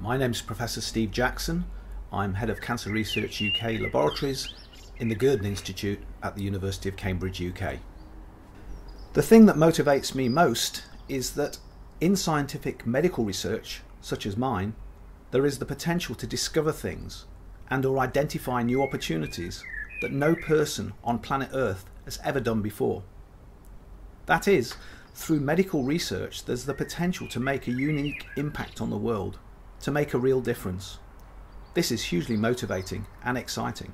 My name is Professor Steve Jackson. I'm Head of Cancer Research UK Laboratories in the Gurdon Institute at the University of Cambridge, UK. The thing that motivates me most is that in scientific medical research, such as mine, there is the potential to discover things and or identify new opportunities that no person on planet Earth has ever done before. That is, through medical research, there's the potential to make a unique impact on the world, to make a real difference. This is hugely motivating and exciting.